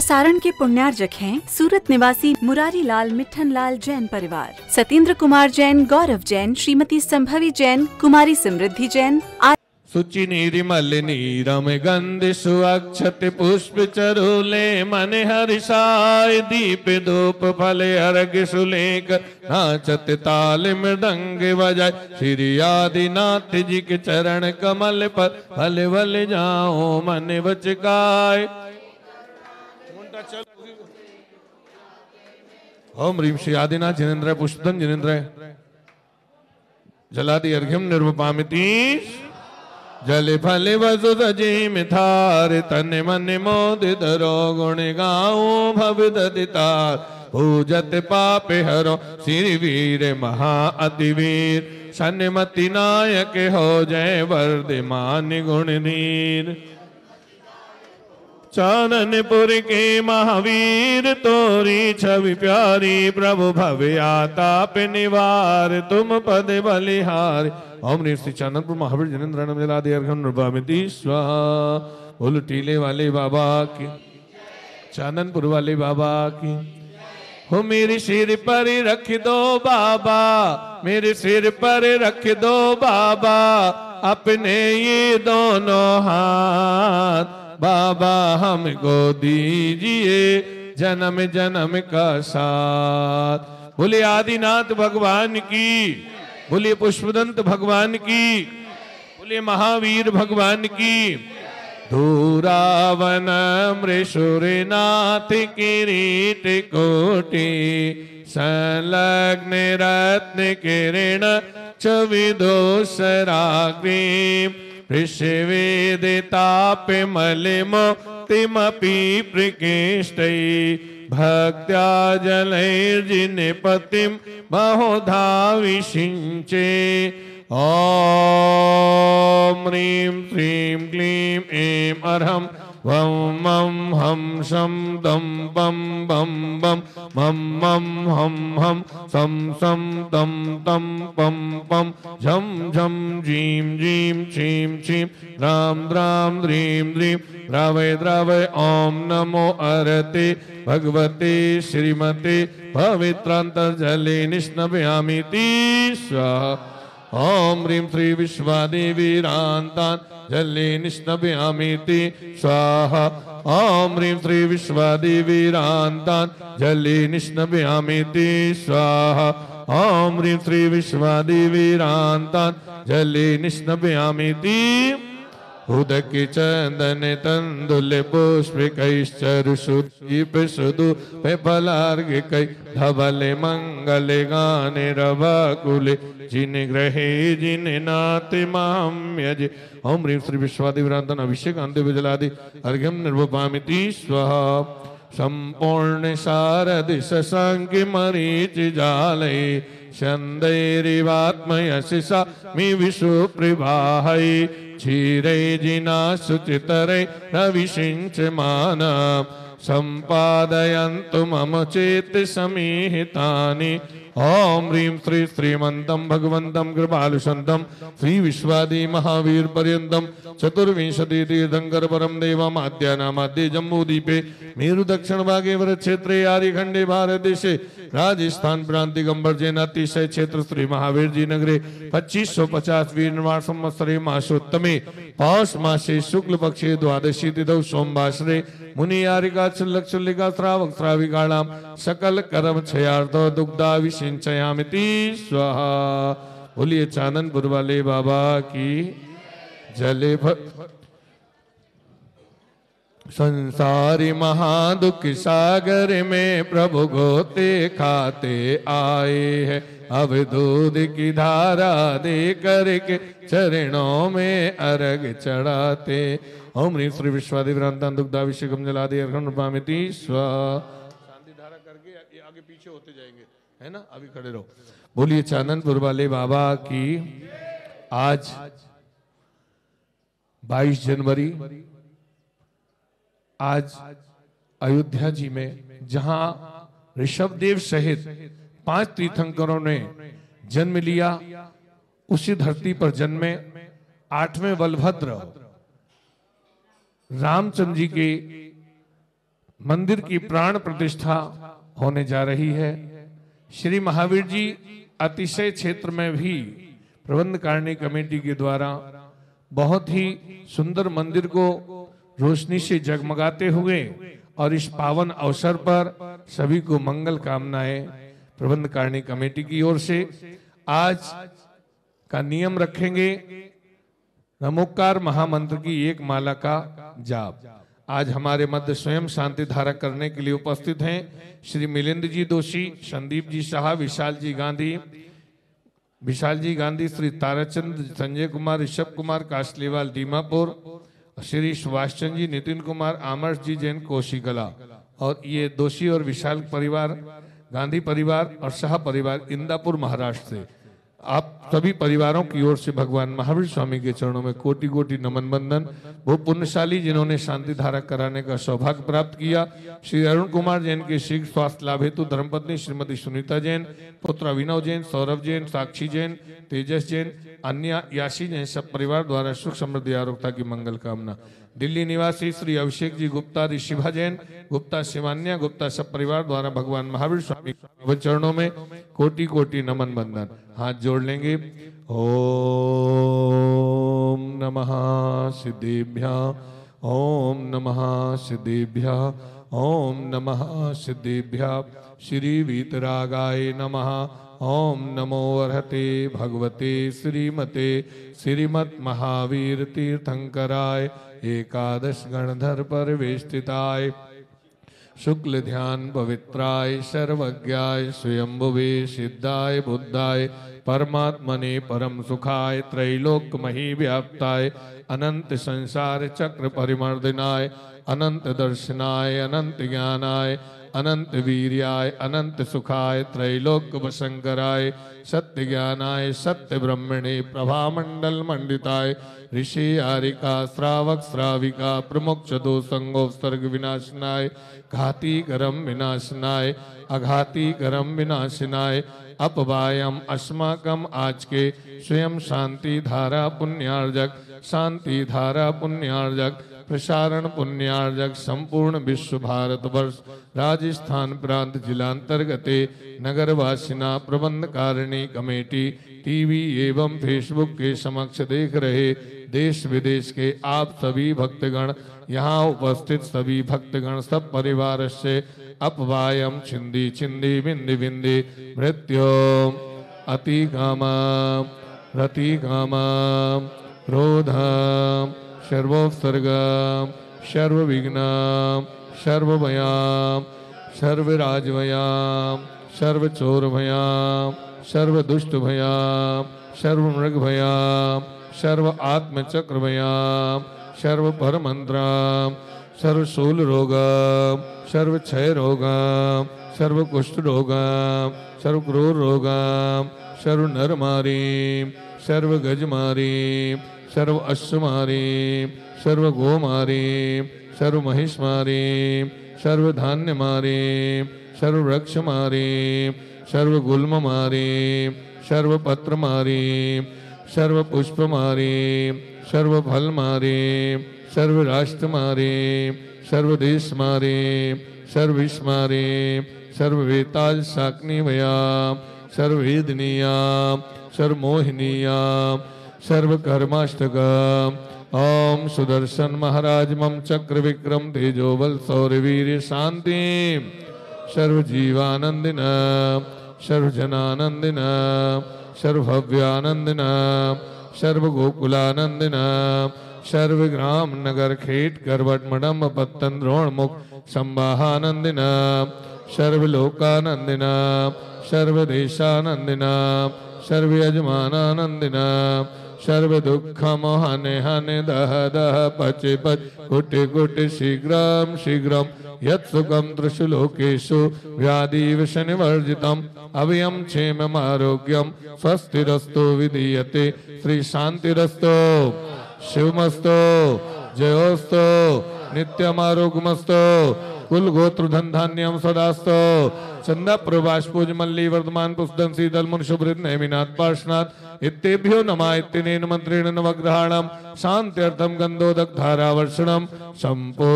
प्रसारण के पुण्यार्जक हैं सूरत निवासी मुरारी लाल मिठन लाल जैन परिवार। सत्येंद्र कुमार जैन, गौरव जैन, श्रीमती संभवी जैन, कुमारी समृद्धि जैन शुचि निर्मल नीरम गंध सुअक्षत पुष्प चरुले मन हर्षाय दीप धूप फल अर्घ सुलेख नाचत ताल मृदंग बजाय। श्री आदिनाथ जी के चरण कमल पर फल भल जाओ, मन बचकाय ओम ह्रीम श्री आदिनाथ जिनेन्द्र, पुष्पदन जिनेन्द्र। जलादि अर्घ्यम निर्वपामिति। जल फल वसु सजी मिथार तन मन मोदित रो गुण गाओ भव ददितार पूजत पाप हरो श्री वीर, महा अति वीर सन्मति नायक हो जय वर्धमान गुण धीर चाननपुर के महावीर, तोरी छवि प्यारी, प्रभु भव्या ताप निवार, तुम पद बलिहार। ओम श्री चाननपुर महावीर जनेन्द्र नमजलादि अर्घम नृभामिति स्वाहा बोल टीले वाले बाबा की। चाननपुर वाले बाबा की। हो मेरे सिर पर रख दो बाबा, मेरे सिर पर रख दो बाबा, अपने ये दोनों हाथ। बाबा हमको दीजिए जन्म जन्म का साथ। बोले आदिनाथ भगवान की बोले पुष्पदंत भगवान की बोले महावीर भगवान की। धूरावन मृषुरनाथ किरीट कोटि, संलग्न रत्न किरण चविदोसराग्रीम ऋषिवेदिताप मलिमुक्तिमपि प्रकृष्टै भक्त्या जलैर्जिनपतिम बहुधा विषिञ्चे ॐ ह्रीं श्रीं क्लीं ऐं अर्हं वं मं हं शं दं बं बं बं मं मं हं हं सं सं तं तं पं पं झं झं जीं जीं छीं छीं द्रां द्रां द्रीं द्रीं द्रावय द्रावय ॐ नमो अरते भगवते श्रीमते पवित्रान्तर्जले निष्णपयामिति स्वाहा। ॐ ह्रीं श्री विश्वादेवीरान्तान् जले निष्णपयामीति स्वाहा। ॐ ह्रीं श्री विश्वादेवीरान्तान् जले निष्णपयामीति स्वाहा। ॐ ह्रीं श्री विश्वादेवीरान्तान् जले निष्णपयामीति उदक चंदन तंदुल पुष्प कैश्चरुषुदीप सुदु पे फलार्घ कै मंगल गाने रवाकुले। जिन ग्रहे, जिन नाथ माम्यज। ओम ह्रीं श्री विश्वादिव्रांतन अभिषेक अंत्य विजलादि। अर्घ्यम निर्वपामिति स्वाहा। संपूर्ण शारद शशांक मरीच जालय छंदैरिवात्मयशिषा मि विश्वप्रभाहै क्षीरै जिना शुचितरै रविषिञ्चमान सम्पादयन्तु मम चेत् समीहितानि। ॐ ह्रीं श्री श्रीमन्तं भगवन्तं कृपालुषन्तं, श्री विश्वादि महावीर पर्यन्तं चतुर्विंशति तीर्थङ्कर परं देवमाद्यानामाद्ये भागे क्षेत्रे, आर्यखण्डे, भारतदेशे, राजस्थान प्रांति गंबर जैन अतिशय क्षेत्र, श्री महावीर जी नगरे, पच्चीस सौ पचास वीर निर्माण संवत्सरे मासोत्तमे, पौष मासे शुक्ल पक्षे, द्वादशी तिथौ सोमवासरे, मुनि यारिका चुल्लक चुल्लिका श्रावक श्राविकाणाम सकल कर्म क्षयार्थ दुग्धा विसिंचयामिति स्वाहा। बोलिए चाननपुर वाले बाबा की जले भ... संसारी महादुख सागर में प्रभु गोते खाते आए हैं। अब दूध की धारा दे करके चरणों में अर्घ चढ़ाते। ओम श्री विश्वादिव्रांतान दुग्धाभिषेकम जलादि अर्घन पामिति स्व शांति धारा करके ये आगे पीछे होते जाएँगे है ना? अभी खड़े रहो। बोलिए चाननपुर वाले बाबा की आज 22 जनवरी, आज अयोध्या जी में जहाँ ऋषभदेव सहित पाँच तीर्थंकरों ने जन्म लिया, उसी धरती पर जन्मे आठवें बलभद्र। रामचंद्र जी के मंदिर की प्राण प्रतिष्ठा होने जा रही है। श्री महावीर जी अतिशय क्षेत्र में भी प्रबंध कारिणी कमेटी के द्वारा बहुत ही सुंदर मंदिर को रोशनी से जगमगाते हुए और इस पावन अवसर पर सभी को मंगल कामनाएँ प्रबंध कारिणी कमेटी की ओर से आज का नियम रखेंगे नमोकार महामंत्र की एक माला का जाप। आज हमारे मध्य स्वयं शांति धारा करने के लिए उपस्थित हैं श्री मिलिंद जी दोषी, संदीप जी शाह, विशाल जी गांधी। विशाल जी गांधी, श्री ताराचंद, संजय कुमार, ऋषभ कुमार काशलीवाल दीमापुर श्री सुभाष चंद जी, नितिन कुमार आमर्श जी, जैन कोशिकला और ये दोषी और विशाल परिवार, गांधी परिवार और शाह परिवार, इंदापुर, महाराष्ट्र से। आप सभी परिवारों की ओर से भगवान महावीर स्वामी के चरणों में कोटि कोटि नमन बंदन वो पुण्यशाली जिन्होंने शांति धारा कराने का सौभाग्य प्राप्त किया। श्री अरुण कुमार जैन के शीघ्र स्वास्थ्य लाभ हेतु धर्मपत्नी श्रीमती सुनीता जैन, पुत्र अभिनव जैन, सौरभ जैन, साक्षी जैन, तेजस जैन, अन्य याशी जैन सब परिवार द्वारा सुख समृद्धि आरोग्यता की मंगल कामना। दिल्ली निवासी श्री अभिषेक जी गुप्ता ऋषिभा जैन, गुप्ता शिवान्या, गुप्ता सब परिवार द्वारा भगवान महावीर स्वामी चरणों में कोटि कोटि नमन बंदन हाथ जोड़ लेंगे। ओम नमः सिद्धेभ्या, ओम नमः सिद्धेभ्य। ओम नमः सिद्धेभ्य श्री वीतरागाय नमः। ओम नमो अर्हते भगवते श्रीमते श्रीमत् महावीर तीर्थंकराय एकादश गणधर परवेष्टिताय शुक्ल ध्यान पवित्राय सर्वज्ञाय स्वयंभुवे सिद्धाय बुद्धाय परमात्मने परम सुखाय त्रैलोक मही व्याप्ताय अनंत संसार चक्र परिमर्दनाय अनंत दर्शनाय अनंत ज्ञानाय अनंत वीर्याय अनंत सुखाय त्रैलोक वशंकराय सत्य ज्ञानाय सत्य ब्रह्मणे प्रभामंडल मंडिताय, ऋषि आरिका, श्रावक श्राविका, प्रमुख चतु संगोपसर्ग विनाशनाय घाती करम विनाशनाय अघाती करम विनाशनाय अपवायम अस्माकम आज के स्वयं शांति धारा पुण्यार्जक। शांति धारा पुण्यार्जक। प्रसारण पुण्यार्जक। संपूर्ण विश्व भारत वर्ष। राजस्थान प्रांत जिलांतर्गते। नगरवासिना प्रबंध कारिणी कमेटी, टीवी एवं फेसबुक के समक्ष देख रहे। देश विदेश के आप सभी भक्तगण, यहाँ उपस्थित सभी भक्तगण, सब परिवार से अपवायम छिंदी छिंदी, बिंदी बिंदी, मृत्यु, अति कामा, रति कामा क्रोधम सर्वोत्सर्गम सर्वविघ्नम सर्वभयाम सर्वराजभयाम सर्वचोरभयाम सर्वदुष्टभयाम सर्वमृगभयाम सर्व आत्मचक्रभयाम सर्व परमंत्राम सर्वशूल रोगम सर्व क्षय रोगम सर्व कुष्ठ रोगम सर्व क्रूर रोगम सर्व नर मारीम सर्व गज मारीम सर्व अश्व मारीम सर्व गो मारीम सर्व महिष मारीम सर्व धान्य मारीम सर्व वृक्ष मारीम सर्व गुल्म मारीम सर्व पत्र मारीम सर्व पुष्प मारीम सर्व फल मारीम सर्व राष्ट्र मारीम सर्व देश मारीम सर्व विश्व मारीम सर्व वेताल शाकनी वयाम सर्व वेदनीयाम सर्व मोहिनीयाम ओम सुदर्शन महाराज, मम चक्र विक्रम तेजो बल सौरवीर, शांति। सर्व जीवानंदिन सर्व सर्वगोकुलानंदना सर्व भव्यानंदिन सर्व गोकुलानंदिन सर्व ग्राम नगर खेट करवट मडम पत्तन द्रोण मुख संवाहानंदिन सर्वलोकानंदिन सर्वदेशानंदिन सर्व यजमानानंदिन सर्व दुख मोहने हने दह दह पचे पच। कुटि कुटि शीघ्रम शीघ्रम यत्सुखम त्रिशुलोकेशु व्याधिविषनिवर्जितम् अभयं क्षेमम् आरोग्यं स्वस्तिरस्तु विधीयते। श्री शांतिरस्तो शिवमस्तो। जयोस्तो। नित्यमारोग्यमस्तो। कुल गोत्र धन धान्यम सदास्तो। चंदा प्रभाष पूज मल्ली वर्धमान पुष्पदन शीतल मुन शुभृत नेमिनाथ पार्शनाथ इत्येभ्यो नमा इत्यनेन मंत्रेण नवग्रहाणम शांत्यर्थम गंधोदक धारावर्षणम संपो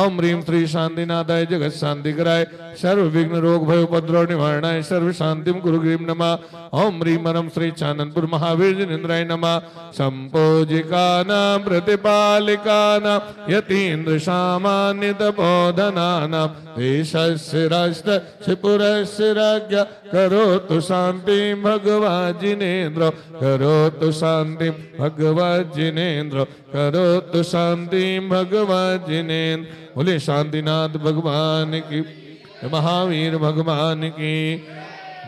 ओम ह्रीम श्री शांतिनाथाय जगत शांति कराय सर्व विघ्न रोग भय उपद्रव निवारणाय सर्व शांतिम गुरु ग्रीम नमः। ओम ह्रीम परम श्री चाननपुर महावीर जिनेन्द्राय नमः संपोजिकानां प्रतिपालिकानां यतीन्द्र सामान्य तपोधनानां देशस्य राष्ट्र शिपुरस्य राज्ञ। करोतु शांति, भगवान् जिनेन्द्र। करोतु शान्तिं भगवान् जिनेन्द्र। करोतु शान्तिं भगवान् जिनेन्द्र। बोले, शांतिनाथ भगवान की, महावीर भगवान की।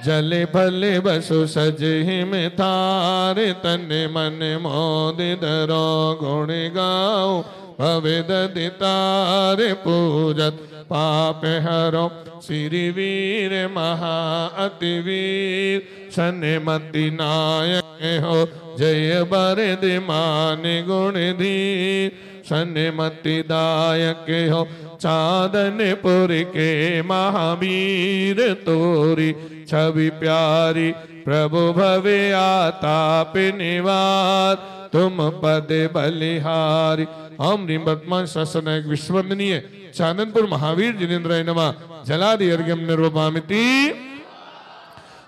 जले भले बसु सजे में थारे, तन मन मोदित रो गुण गाओ। भवेद तारे पूजत पाप हरो श्री वीर महा अति वीर शनि मति नायक हो, जय बर मान गुण धीर। शनि मति दायक हो, चांदनपुर के महावीर तोरी। छवि प्यारी, प्रभु भवे आताप निवार। तुम पद बलिहारी। हम रीम वर्तमान शासन एक विश्ववंदनीय चांदनपुर महावीर जिनेन्द्र नमा जलादि अर्घ्यम निर्वपामिति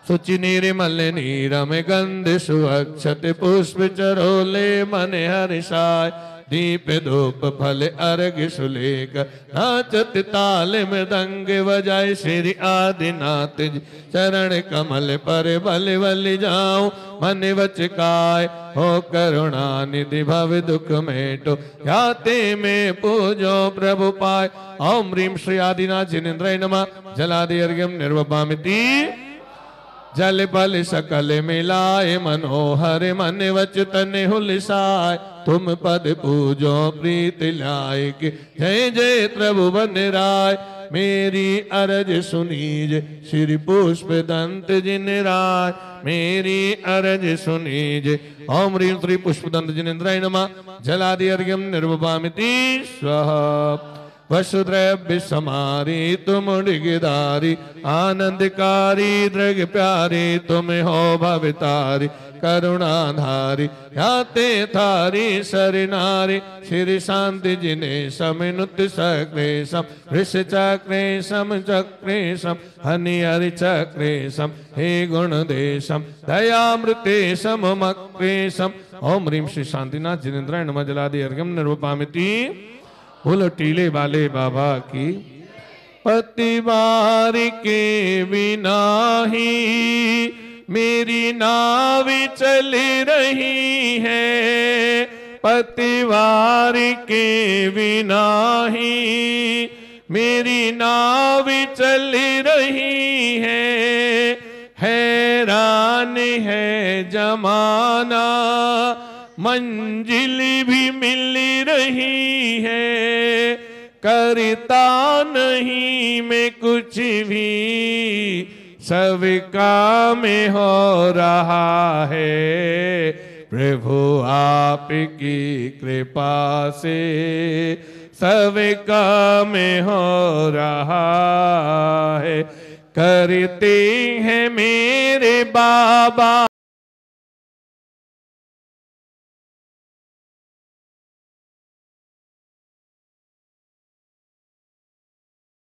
सुचिनीर मल नीरम गंध सुअक्षत पुष्प चरोले मन हर्षाय दीप धूप फल अर्घ सुलेख। नाचत ताल मृदंग बजाय श्री आदिनाथ चरण कमल पर बल बल जाऊँ। मन वचकाय हो करुणा निधि भव दुख मेटो। याते में पूजो प्रभु पाय। ओम ह्रीम श्री आदिनाथ जिनेन्द्र नमः। जलादि अर्घ्यम निर्वपामिति जल बल सकल मिलाए मनोहर मन वच वचतन हुलसाय तुम पद पूजो प्रीत लायक। जय जय प्रभु बन राय। मेरी अरज सुनीज श्री पुष्प दंत जिन राय मेरी अरज सुनीज ओम ह्रीम श्री पुष्प दंत जिनेन्द्राय नमः। जलादि अर्घ्यम निर्वपामिति स्वः वसुद्रव्य समारी तुम डिगदारी। आनंदकारी दृग प्यारी तुम हो भवितारी। करुणाधारी याते थारी सरनारी श्री शांति जिने समिनुत सक्रेशम ऋष चक्रेशम चक्रेशम हनि हरि चक्रेशम हे गुण देशम दयामृतेशम मक्रेशम ओम रीम श्री शांतिनाथ जिनेन्द्राय नमः अर्घ्यम निर्वपामिति बोलो टीले वाले बाबा की। पतिवार के बिना ही मेरी नाव चल रही है, पतिवार के बिना ही। मेरी नाव चल रही है, हैरान है जमाना। मंजिल भी मिल रही है, करता नहीं मैं कुछ भी। सब काम हो रहा है। प्रभु आपकी कृपा से सब काम हो रहा है। करते हैं मेरे बाबा।